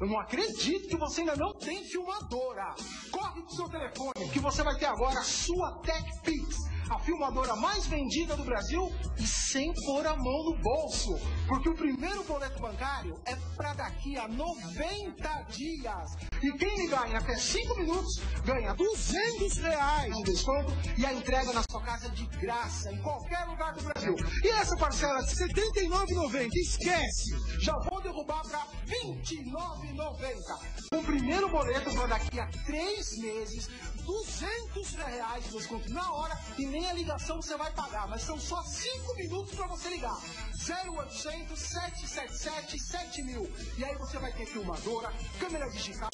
Eu não acredito que você ainda não tem filmadora. Corre pro seu telefone, que você vai ter agora a sua TechPix, a filmadora mais vendida do Brasil e sem pôr a mão no bolso. Porque o primeiro boleto bancário é para daqui a 90 dias. E quem ligar em até 5 minutos ganha 200 reais de desconto e a entrega na sua casa de graça, em qualquer lugar do Brasil. E essa parcela de R$ 79,90, esquece! Já vou derrubar para R$ 29,90. O primeiro boleto para daqui a 3 meses, 200 reais de desconto na hora e nem a ligação você vai pagar, mas são só 5 minutos para você ligar. 0800 777 7000. E aí você vai ter filmadora, câmera digital.